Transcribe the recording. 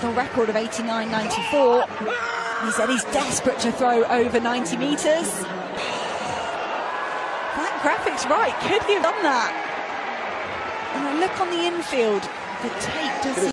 national record of 89.94. He said he's desperate to throw over 90 metres. That graphic's right. Could he have done that? And I look on the infield. The tape does.